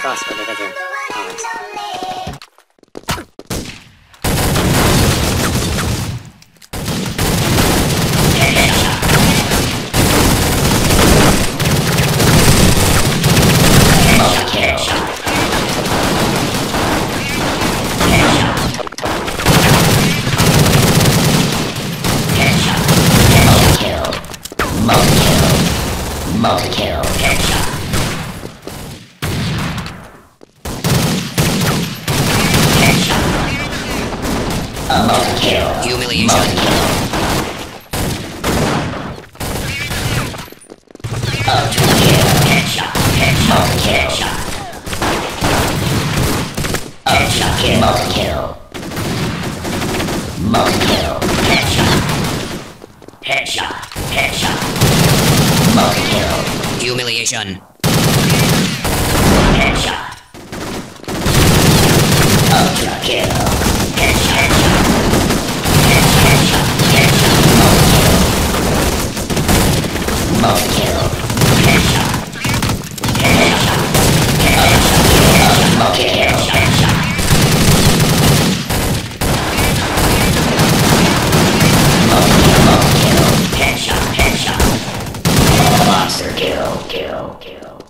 crossbow division. College. multi kill. Headshot kill multi kill. Multi kill. Headshot. Headshot. Headshot. Multi kill. Humiliation. Headshot. Monster kill, kill, kill.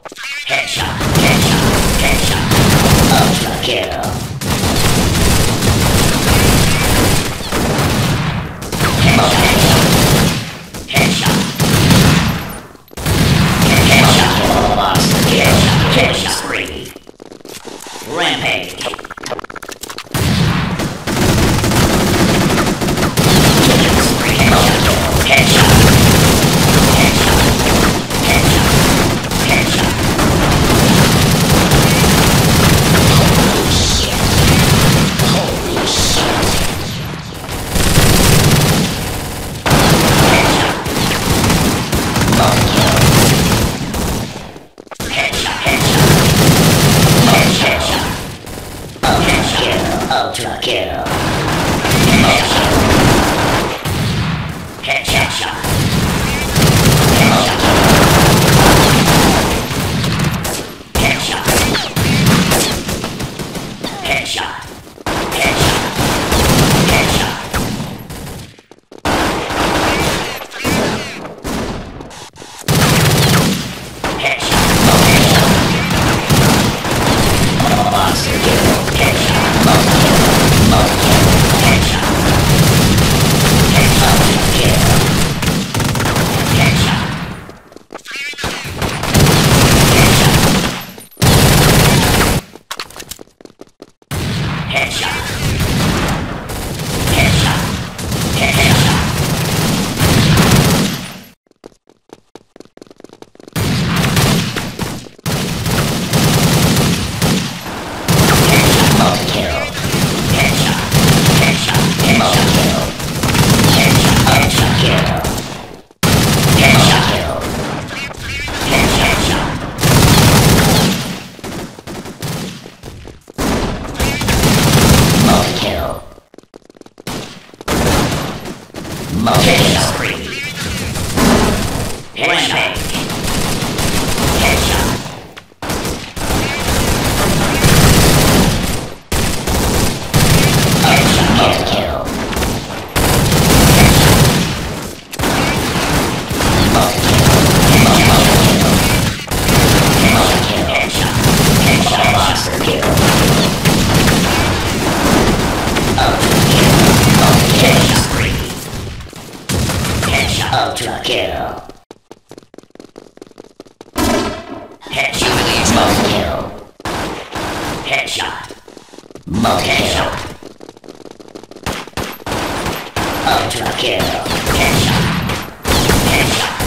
Headshot, headshot, headshot. Ultra kill. Headshot. Headshot. Headshot. Headshot. Monster kill. Headshot. Rampage. Ultra kill. Headshot. Release both kill. Headshot. Multi kill. Ultra kill. Headshot. Headshot.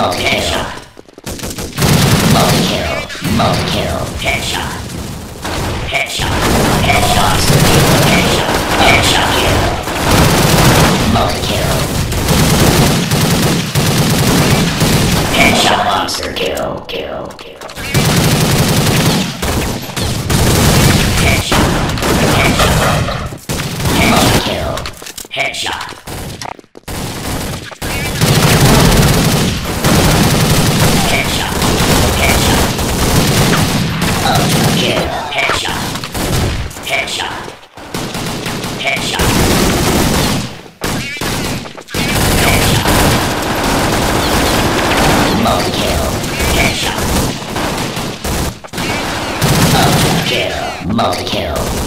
Multi-kill. Multi-kill. Multi-kill. Headshot. Headshot. Headshot. Headshot. Headshot kill. Multi-kill. Headshot monster kill. Kill. Kill. Multi-kill.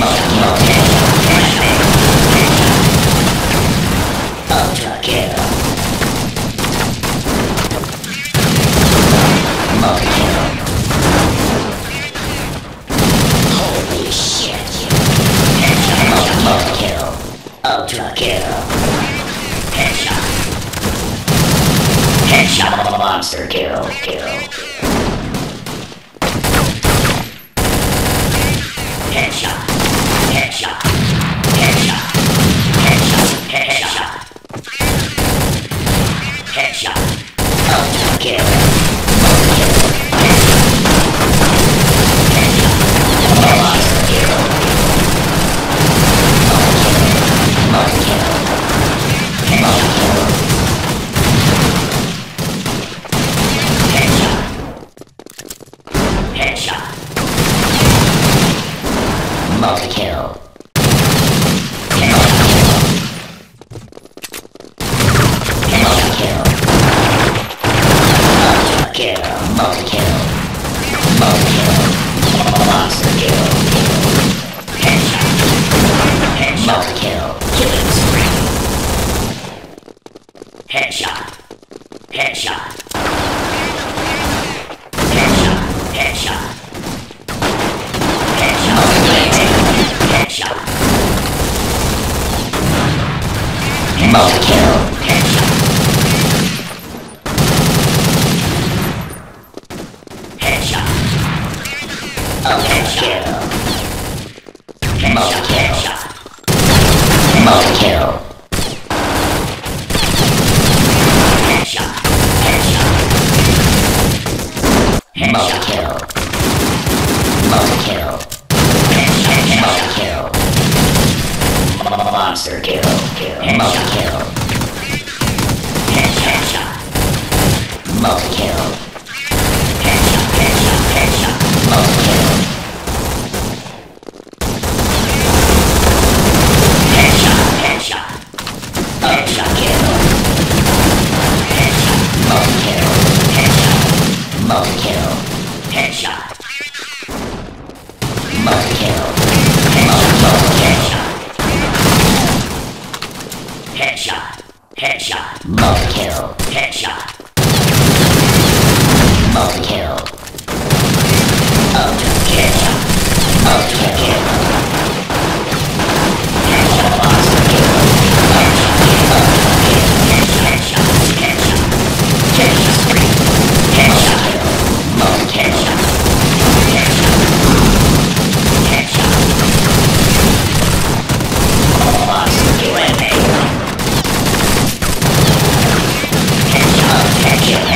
Mother, mother. Monster kill. kill. Multi-kill. Headshot. Multi-kill.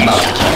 about.